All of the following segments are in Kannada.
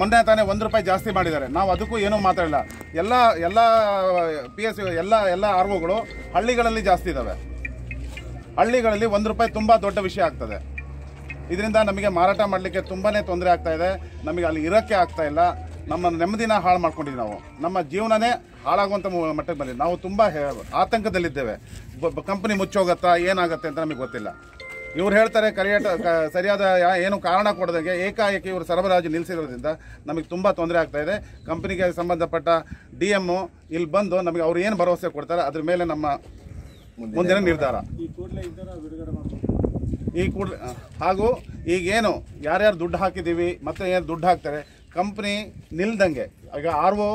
ಮೊನ್ನೆ ತಾನೇ ಒಂದು ರೂಪಾಯಿ ಜಾಸ್ತಿ ಮಾಡಿದ್ದಾರೆ. ನಾವು ಅದಕ್ಕೂ ಏನೂ ಮಾತಾಡಿಲ್ಲ ಎಲ್ಲ ಎಲ್ಲ ಪಿ ಎಸ್ ಎಲ್ಲ ಎಲ್ಲ ಆರ್ ಒಗಳು ಹಳ್ಳಿಗಳಲ್ಲಿ ಜಾಸ್ತಿ ಇದ್ದಾವೆ ಹಳ್ಳಿಗಳಲ್ಲಿ ಒಂದು ರೂಪಾಯಿ ತುಂಬ ದೊಡ್ಡ ವಿಷಯ ಆಗ್ತದೆ. ಇದರಿಂದ ನಮಗೆ ಮಾರಾಟ ಮಾಡಲಿಕ್ಕೆ ತುಂಬಾ ತೊಂದರೆ ಆಗ್ತಾ ಇದೆ. ನಮಗೆ ಅಲ್ಲಿ ಇರೋಕ್ಕೆ ಆಗ್ತಾ ಇಲ್ಲ. ನಮ್ಮ ನೆಮ್ಮದಿನ ಹಾಳು ಮಾಡ್ಕೊಂಡಿದ್ದೀವಿ ನಾವು. ನಮ್ಮ ಜೀವನನೇ ಹಾಳಾಗುವಂಥ ಮಟ್ಟಕ್ಕೆ ಬಂದಿದೆ. ನಾವು ತುಂಬ ಆತಂಕದಲ್ಲಿದ್ದೇವೆ. ಕಂಪನಿ ಮುಚ್ಚೋಗತ್ತಾ, ಏನಾಗುತ್ತೆ ಅಂತ ನಮಗೆ ಗೊತ್ತಿಲ್ಲ. ಇವ್ರು ಹೇಳ್ತಾರೆ ಕರೆಯಟ ಸರಿಯಾದ ಯಾ- ಏನು ಕಾರಣ ಕೊಡದಂಗೆ ಏಕಾಏಕಿ ಇವರು ಸರಬರಾಜು ನಿಲ್ಲಿಸಿರೋದ್ರಿಂದ ನಮಗೆ ತುಂಬ ತೊಂದರೆ ಆಗ್ತಾ ಇದೆ. ಕಂಪನಿಗೆ ಸಂಬಂಧಪಟ್ಟ ಡಿ ಎಮ್ಮು ಇಲ್ಲಿ ಬಂದು ನಮಗೆ ಅವ್ರು ಏನು ಭರವಸೆ ಕೊಡ್ತಾರೆ ಅದ್ರ ಮೇಲೆ ನಮ್ಮ ಮುಂದಿನ ನಿರ್ಧಾರ. ಈ ಕೂಡ ಹಾಗೂ ಈಗೇನು ಯಾರ್ಯಾರು ದುಡ್ಡು ಹಾಕಿದ್ದೀವಿ ಮತ್ತೆ ಏನು ದುಡ್ಡು ಹಾಕ್ತಾರೆ ಕಂಪ್ನಿ ನಿಲ್ದಂಗೆ ಈಗ ಆರ್ ಒ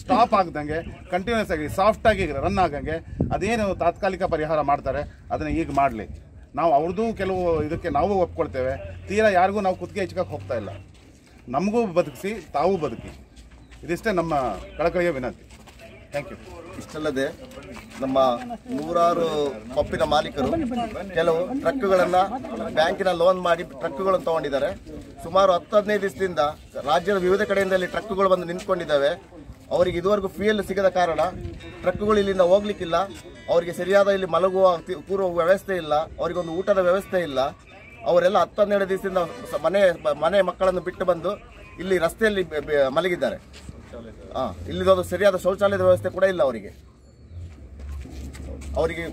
ಸ್ಟಾಪ್ ಆಗ್ದಂಗೆ ಕಂಟಿನ್ಯೂಸ್ ಆಗಿ ಸಾಫ್ಟಾಗಿ ರನ್ ಆಗಂಗೆ ಅದೇನು ತಾತ್ಕಾಲಿಕ ಪರಿಹಾರ ಮಾಡ್ತಾರೆ ಅದನ್ನು ಈಗ ಮಾಡಲಿ. ನಾವು ಅವ್ರದ್ದು ಕೆಲವು ಇದಕ್ಕೆ ನಾವು ಒಪ್ಕೊಳ್ತೇವೆ. ತೀರಾ ಯಾರಿಗೂ ನಾವು ಕುತ್ತಿಗೆ ಹೆಚ್ಚಕ್ಕೆ ಹೋಗ್ತಾ ಇಲ್ಲ. ನಮಗೂ ಬದುಕಿಸಿ, ತಾವು ಬದುಕಿ. ಇದಿಷ್ಟೇ ನಮ್ಮ ಕಳಕಳಿಯ ವಿನಂತಿ. ಥ್ಯಾಂಕ್ ಯು ಇಷ್ಟಲ್ಲದೆ ನಮ್ಮ ನೂರಾರು ಪಪ್ಪಿನ ಮಾಲೀಕರು ಕೆಲವು ಟ್ರಕ್ಗಳನ್ನು ಬ್ಯಾಂಕಿನ ಲೋನ್ ಮಾಡಿ ಟ್ರಕ್ಗಳನ್ನು ತಗೊಂಡಿದ್ದಾರೆ. ಸುಮಾರು ಹತ್ತು ಹದಿನೈದು ದಿವಸದಿಂದ ರಾಜ್ಯದ ವಿವಿಧ ಕಡೆಯಿಂದಲೇ ಟ್ರಕ್ಗಳು ಬಂದು ನಿಂತ್ಕೊಂಡಿದ್ದಾವೆ. ಅವರಿಗೆ ಇದುವರೆಗೂ ಫ್ಯೂಯಲ್ ಸಿಗದ ಕಾರಣ ಟ್ರಕ್ಗಳು ಇಲ್ಲಿಂದ ಹೋಗ್ಲಿಕ್ಕಿಲ್ಲ. ಅವರಿಗೆ ಸರಿಯಾದ ಇಲ್ಲಿ ಮಲಗುವ ಕೂರುವ ವ್ಯವಸ್ಥೆ ಇಲ್ಲ, ಅವರಿಗೊಂದು ಊಟದ ವ್ಯವಸ್ಥೆ ಇಲ್ಲ. ಅವರೆಲ್ಲ ಹತ್ತು ಹನ್ನೆರಡು ದಿವಸದಿಂದ ಮನೆ ಮನೆ ಮಕ್ಕಳನ್ನು ಬಿಟ್ಟು ಬಂದು ಇಲ್ಲಿ ರಸ್ತೆಯಲ್ಲಿ ಮಲಗಿದ್ದಾರೆ. ಇಲ್ಲಿ ಇಲ್ಲಿದೊಂದು ಸರಿಯಾದ ಶೌಚಾಲಯದ ವ್ಯವಸ್ಥೆ ಕೂಡ ಇಲ್ಲ ಅವರಿಗೆ. ಅವರಿಗೆ